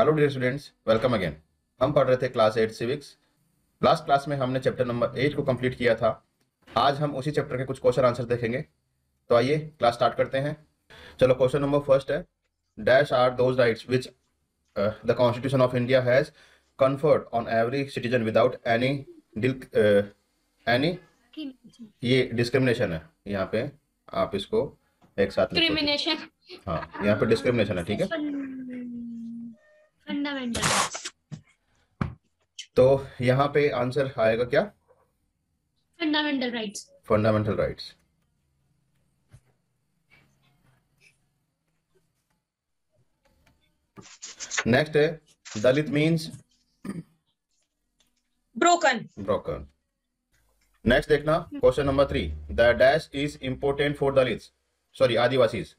Hello dear students welcome again हम पढ़ रहे थे class eight civics last class में हमने चैप्टर नंबर एट को कंप्लीट किया था। आज हम उसी चैप्टर के कुछ क्वेश्चन आंसर देखेंगे। तो आइए क्लास स्टार्ट करते हैं। चलो क्वेश्चन नंबर फ़र्स्ट है। Dash are those rights which the constitution of India has conferred on every citizen without any any ये डिस्क्रिमिनेशन है। यहाँ पे आप इसको एक साथ हाँ यहाँ पे डिस्क्रिमिनेशन है ठीक है? फंडामेंटल तो यहाँ पे आंसर आएगा क्या? Fundamental rights fundamental rights next है Dalit means broken broken next देखना question number three the dash is important for Dalit sorry Adivasis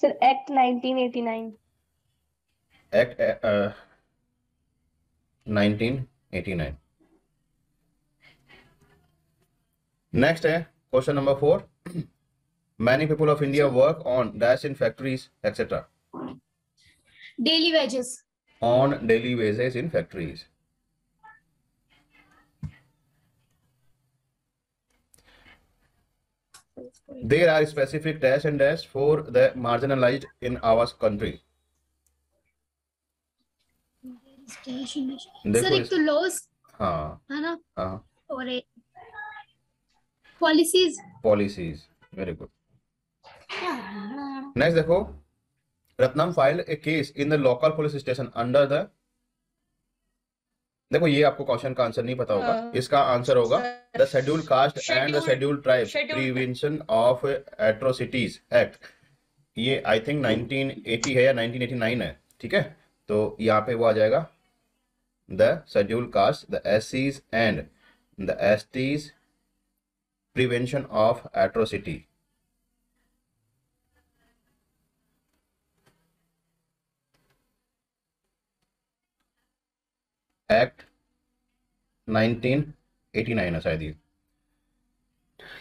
Sir, Act 1989. Act nineteen eighty nine next है question number four many people of India work on dash in factories etcetera daily wages on daily basis in factories. There are specific dash and dash for the marginalized in our country. Sir एक तो loss हाँ है ना हाँ और policies policies very good. Next देखो Ratnam filed a case in the local police station under the देखो ये आपको क्वेश्चन का आंसर नहीं पता होगा। हाँ। इसका आंसर होगा the schedule caste and the schedule tribe prevention of atrocities act ये आई थिंक 1980 है या 1989 है ठीक है? तो यहाँ पे वो आ जाएगा। The schedule caste the S and the S T's prevention of atrocity act 1989 है शायद ये।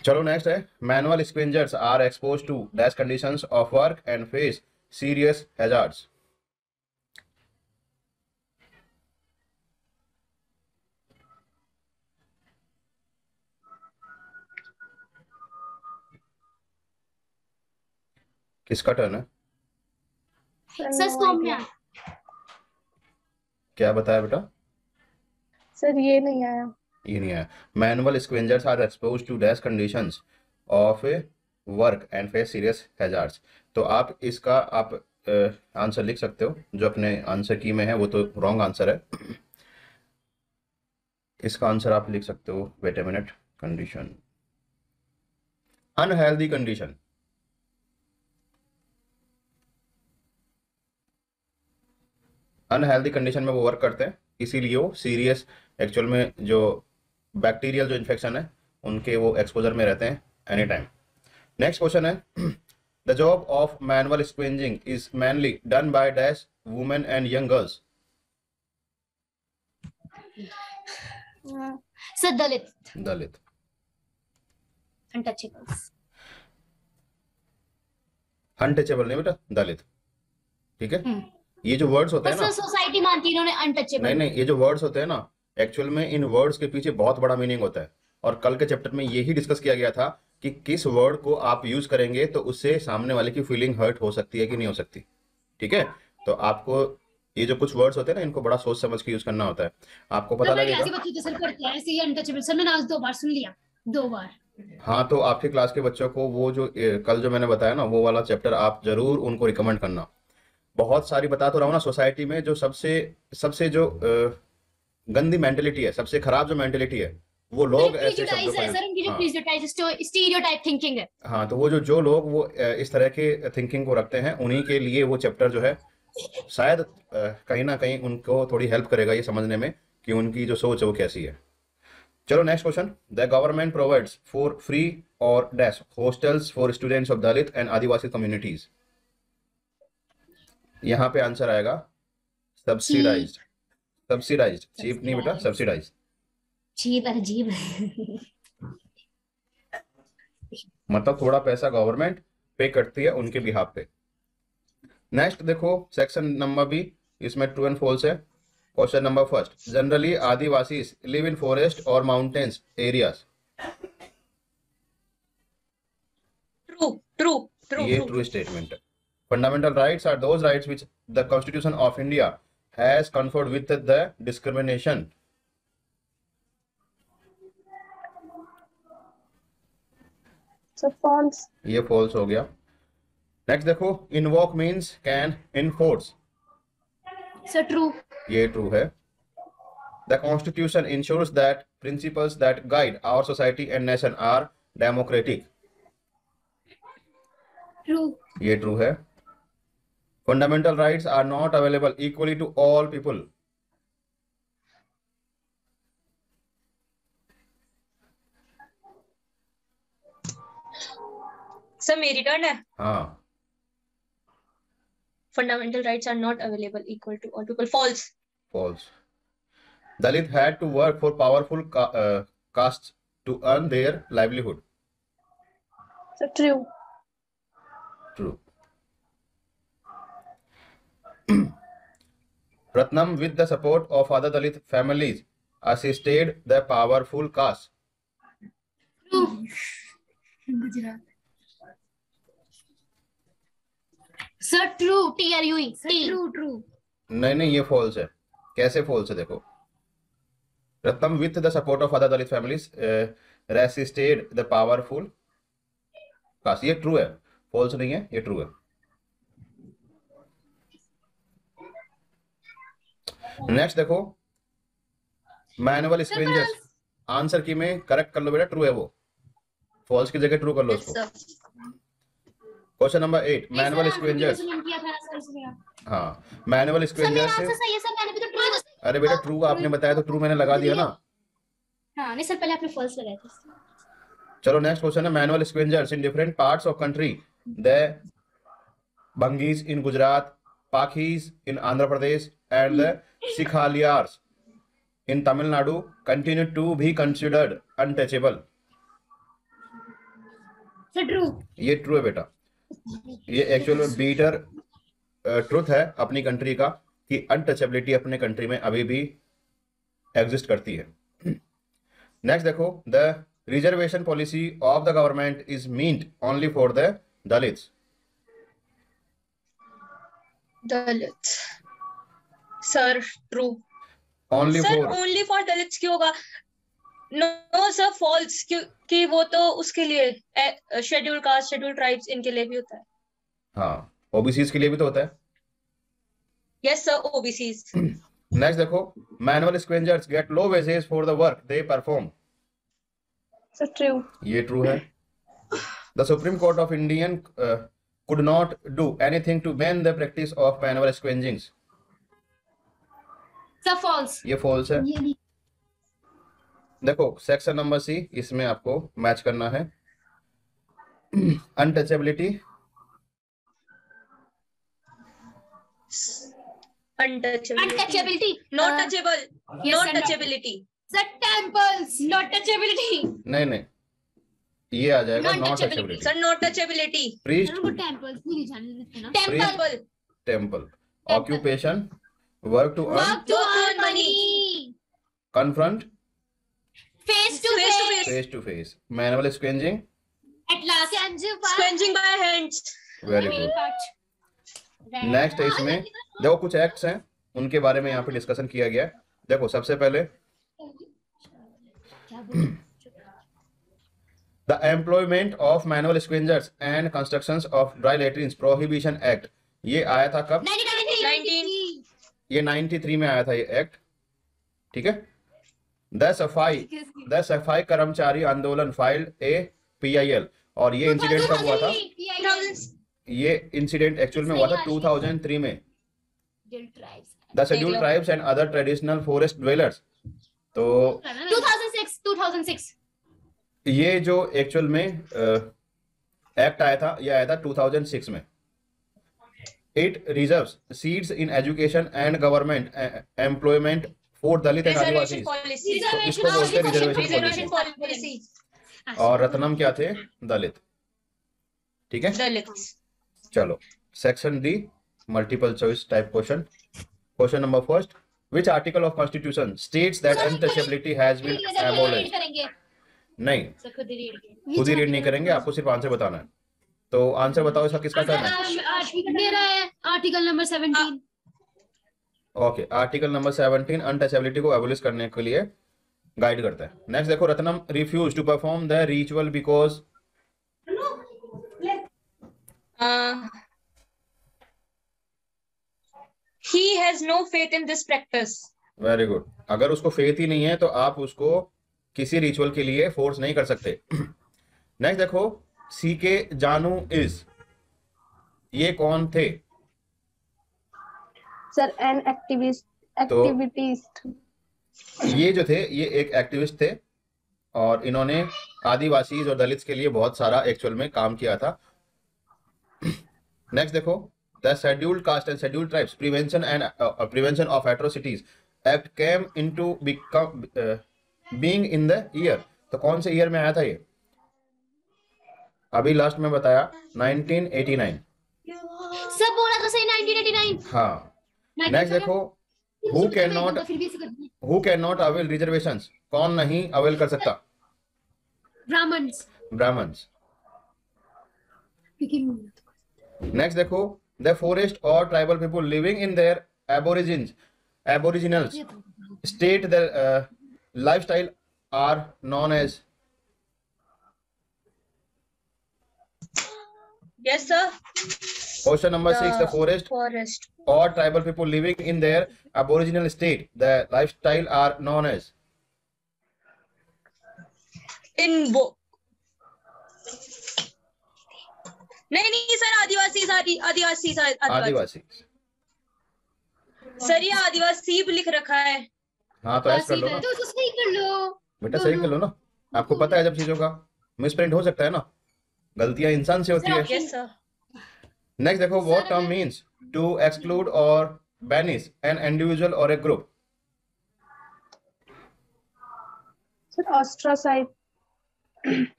चलो नेक्स्ट है। Manual scavengers are expose to dash conditions of work and face serious hazards किसका टर्न है? सर. क्या बताया बेटा? Sir, ये नहीं आया. ये नहीं आया। Manual scavengers are expose to dash conditions of work and face serious hazards तो आप इसका आप आंसर लिख सकते हो। जो अपने आंसर की में है वो तो रॉन्ग आंसर है। इसका आंसर आप लिख सकते हो। Wait a minute condition unhealthy condition unhealthy condition में वो वर्क करते हैं। इसीलिए वो सीरियस एक्चुअल में जो बैक्टीरियल जो इन्फेक्शन है उनके वो एक्सपोजर में रहते हैं एनी टाइम नेक्स्ट क्वेश्चन है the job of manual scavenging is mainly done by dash women and young girls sir Dalit Dalit untouchables untouchable नहीं बेटा दलित ठीक है? हम्म। ये जो वर्ड्स होते हैं ना सोसाइटी मानती है इन्होंने नहीं अनटचेबल नहीं ये जो वर्ड्स होते हैं ना एक्चुअल में इन वर्ड्स के पीछे बहुत बड़ा मीनिंग होता है। और कल के चैप्टर में यही डिस्कस किया गया था कि किस वर्ड को आप यूज़ करेंगे तो उससे सामने वाले की फीलिंग हर्ट हो सकती है कि नहीं हो सकती। ठीक है? तो आपको ये जो कुछ वर्ड्स होते हैं ना इनको बड़ा सोच समझ के यूज़ करना होता है। आपको पता लगेगा तो सर करते हैं ऐसे ही अनटचेबल सर मैंने आज दो बार सुन लिया दो बार। हाँ तो आपके क्लास के बच्चों को वो जो कल जो मैंने बताया ना वो वाला चैप्टर आप ज़रूर उनको रिकमेंड करना। बहुत सारी बता तो रहा हूँ ना सोसाइटी में जो सबसे सबसे जो गंदी मेंटेलिटी है सबसे खराब जो मेंटेलिटी है वो लोग ऐसे शब्दों है हाँ। तो वो जो जो लोग वो इस तरह के थिंकिंग को रखते हैं उन्हीं के लिए वो चैप्टर जो है शायद कहीं ना कहीं उनको थोड़ी हेल्प करेगा ये समझने में कि उनकी जो सोच है वो कैसी है। चलो next question the government provides for free और dash hostels for students of Dalit and Adivasi communities यहाँ पे आंसर आएगा सब्सिडाइज सब्सिडाइज चीप नहीं बेटा सब्सिडाइज्ड जीव अजीब मतलब थोड़ा पैसा गवर्नमेंट पे करती है उनके बिहाफ पे। नेक्स्ट देखो सेक्शन नंबर बी इसमें ट्रू एंड फॉल्स है। Question number first generally Adivasi live in forest और mountains areas true true true ये ट्रू स्टेटमेंट है। fundamental rights are those rights which the constitution of India has conferred with the discrimination sir false ये false हो गया next देखो invoke means can enforce sir true ये true है the constitution ensures that principles that guide our society and nation are democratic true ये true है fundamental rights are not available equally to all people sir मेरी turn है हाँ fundamental rights are not available equal to all people false false dalit had to work for powerful ca- uh, castes to earn their livelihood sir true true Ratnam with the support of other dalit families assisted the powerful caste. Sir true T R U true true नहीं नहीं ये false है. कैसे false है देखो? Ratnam with the support of other Dalit families resisted the powerful caste ये true है. False नहीं है ये ट्रू है. नेक्स्ट देखो। मैनुअल स्क्वेंजर्स आंसर की में करेक्ट कर लो बेटा ट्रू है वो। फॉल्स की जगह ट्रू कर लो उसको। Question number eight manual sir हाँ मैनुअल है भी तो ट्रू अरे बेटा ट्रू आपने बताया तो ट्रू मैंने लगा दिया ना। हाँ नहीं सर पहले आपने फॉल्स लगाया था चलो नेक्स्ट क्वेश्चन है। Manual scavengers in different parts of country the Bhangis in Gujarat Pakhis in Andhra Pradesh and the Sikkaliyars in Tamil Nadu continue to be considered untouchable sir true ये true है बेटा। ये actual में beater truth है अपनी country का कि untouchability अपने कंट्री में अभी भी एग्जिस्ट करती है। नेक्स्ट देखो the reservation policy of the government is meant only for the Dalits Dalit sir true only sir only for Dalits क्यों होगा नो सर फॉल्स कि वो तो उसके लिए शेड्यूल कास्ट शेड्यूल ट्राइब्स इनके लिए भी होता है हाँ ओबीसीज के लिए भी तो होता है यस सर ओबीसीज नेक्स्ट देखो. Manual scavengers get low wages for the work they perform sir true ये ट्रू है. The supreme court of Indian could not do anything to ban the practice of manual scavenging sir false ये false है। ये देखो section number C इसमें आपको match करना है। Untouchability not touchable not touchability sir temples not touchability नहीं नहीं। ये आ जाएगा not. Touchability sir not touchability priest उनको टेंपल्स नहीं जाने देते ना। Priest. Temple temple occupation work to earn confront face to Face to face face. Face to face manual scavenging at last Sanjeev scavenging by hands very good next है इसमें देखो कुछ acts हैं उनके बारे में यहाँ पे डिस्कशन किया गया। है देखो सबसे पहले the employment of manual scavengers and constructions of dry latrines prohibition act ये आया था कब? 1993 ये 93 में आया था ये एक्ट ठीक है? द सफ़ाई द सफ़ाई कर्मचारी आंदोलन फ़ाइल ए पीआईएल और ये इंसिडेंट कब हुआ था? ये इंसिडेंट एक्चुअल में हुआ था 2003 में। The schedule tribes and other traditional forest dwellers तो 2006 2006 ये जो एक्चुअल में एक्ट आया था ये आया था 2006 में। It reserves seats in education and government employment for Dalit and Adivasi. इसको बोलते हैं रिजर्वेशन पॉलिसी और रत्नम क्या थे? दलित। ठीक है? दलित। चलो। Section D multiple choice type question. Question number first. Which article of Constitution states that untouchability has been read नहीं। खुद ही रीड खुद ही रीड नहीं करेंगे आपको सिर्फ़ आंसर बताना है। तो आंसर बताओ इसका किसका टर्न है मेरा है? Article number 17 okay article number 17 untouchability को एबोलिश करने के लिए गाइड करता है। नेक्स्ट देखो Ratnam refuse to perform the ritual because he has no faith in this practice. Very good अगर उसको फेथ ही नहीं है तो आप उसको किसी रिचुअल के लिए फोर्स नहीं कर सकते। नेक्स्ट देखो सी के जानू इज़ ये कौन थे? Sir, an activist. तो- Activist. ये जो थे ये एक एक्टिविस्ट थे और इन्होंने आदिवासी और दलित के लिए बहुत सारा एक्चुअल में काम किया था। नेक्स्ट देखो the scheduled caste and scheduled tribes prevention and prevention of atrocities act came into become being in the year तो कौन से ईयर में आया था ये? अभी लास्ट में बताया 1989 सब बोला था सही 1989 हाँ। नेक्स्ट देखो who cannot- फिर भी ऐसे करते हैं। Who can not avail reservation कौन नहीं अवेल कर सकता? ब्राह्मण्स ब्राह्मण्स नेक्स्ट देखो द फॉरेस्ट और tribal people living in their aborigines aboriginals state the. Lifestyle are non as Yes, sir. Question number six the The forest Forest. or tribal people living in their aboriginal state. The lifestyle are known as? In wo. नहीं नहीं sir आदिवासी आदिवासी आदिवासी। आदिवासी। Sir ये आदिवासी लिख रखा है। हाँ तो ऐसे कर लो ना। तो सही कर लो। बेटा सही कर लो ना। आपको पता है जब चीज़ों का मिसप्रिंट हो सकता है ना? गलतियाँ इंसान से होती है। सर। नेक्स्ट देखो what term means to exclude और बैनिश एन इंडिविजुअल और ए ग्रुप.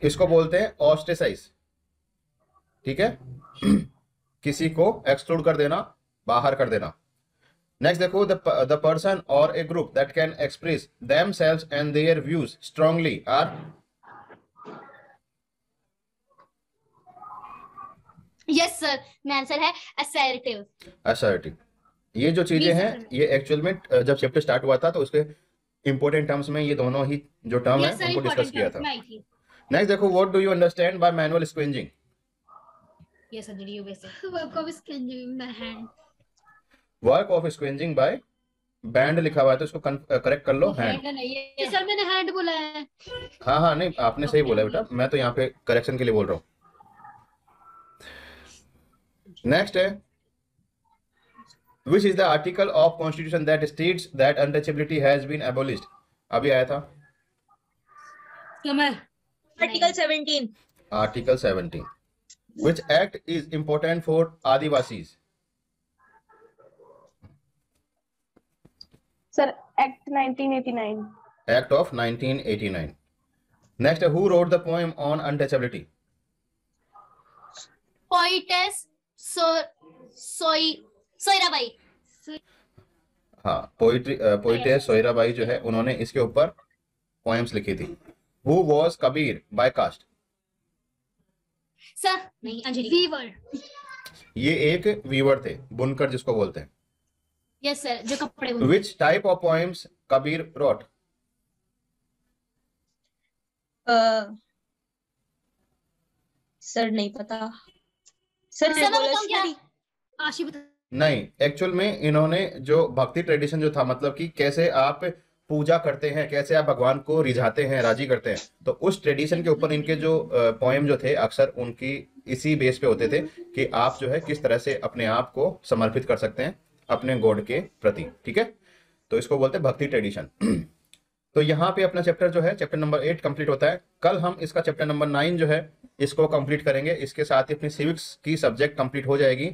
इसको बोलते हैं? ऑस्ट्रेसाइज ठीक है? किसी को एक्सक्लूड कर देना बाहर कर देना। नेक्स्ट देखो द पर्सन और a group that can express them sells and their views strongly are yes sir मैं आंसर है असर्टिव असर्टिव ये जो चीज़ें हैं ये एक्चुअल में जब चैप्टर स्टार्ट हुआ था तो उसके इंपॉर्टेंट टर्म्स में ये दोनों ही जो टर्म है उनको डिस्कस किया था। नेक्स्ट देखो what do you understand by manual scavenging yes sir did you basic work of scanning the hand work of scavenging by band लिखा हुआ है तो इसको करेक्ट कर लो हैंड सर मैंने हैंड बोला है। हाँ हाँ नहीं आपने सही बोला बेटा। मैं तो यहाँ पे करेक्शन के लिए बोल रहा हूँ। नेक्स्ट है which is the article of constitution that states that untouchability has been abolished अभी आया था कमर article 17 article 17 which act is important for Adivasis Sir, Act 1989. Act of 1989 next who wrote the poem on untouchability poetess सो सोई सोयराबाई हाँ poetry पोइटे Soyarabai जो है उन्होंने इसके ऊपर पोएम्स लिखी थी। Who was Kabir by caste sir नहीं अंजलि। वीवर ये एक वीवर थे बुनकर जिसको बोलते हैं। यस सर जो कपड़े बुनते which type of poems Kabir wrote sir नहीं पता। सर नहीं एक्चुअल में इन्होंने जो भक्ति ट्रेडिशन जो था मतलब कि कैसे आप पूजा करते हैं कैसे आप भगवान को रिझाते हैं राज़ी करते हैं तो उस ट्रेडिशन के ऊपर इनके जो पोएम जो थे अक्सर उनकी इसी बेस पे होते थे कि आप जो है किस तरह से अपने आप को समर्पित कर सकते हैं अपने गॉड के प्रति ठीक है? तो इसको बोलते हैं भक्ति ट्रेडिशन तो यहाँ पे अपना चैप्टर जो है चैप्टर नंबर एट कंप्लीट होता है। कल हम इसका चैप्टर नंबर नाइन जो है, इसको कंप्लीट करेंगे। इसके साथ ही अपनी सिविक्स की सब्जेक्ट कंप्लीट हो जाएगी।